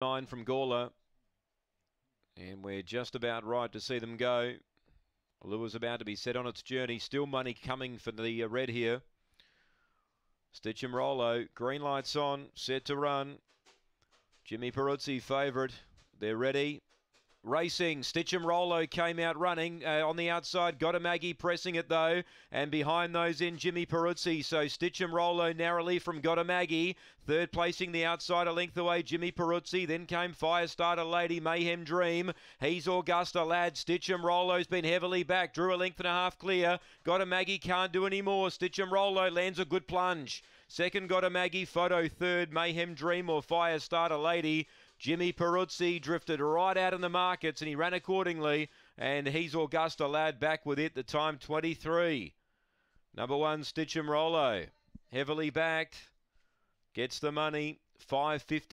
nine from Gawler. And we're just about right to see them go. Lure's about to be set on its journey. Still money coming for the uh, red here. Stitchem Rollo. Green lights on. Set to run. Jimmy Peruzzi favourite. They're ready. Racing, Stitchem Rollo came out running uh, on the outside. Got a Maggie pressing it though, and behind those in Jimmy Peruzzi. So Stitchem Rollo narrowly from Got a Maggie. Third placing the outside a length away, Jimmy Peruzzi. Then came Firestarter Lady, Mayhem Dream. He's Augusta Lad. Stitchem Rollo's been heavily back. Drew a length and a half clear. Got a Maggie can't do any more. Stitchem Rollo lands a good plunge. Second got a Maggie photo. Third Mayhem Dream or Firestarter Lady. Jimmy Peruzzi drifted right out in the markets and he ran accordingly. And he's Augusta Lad back with it. The time 23. Number one, Stitchem Rollo. Heavily backed. Gets the money. 550.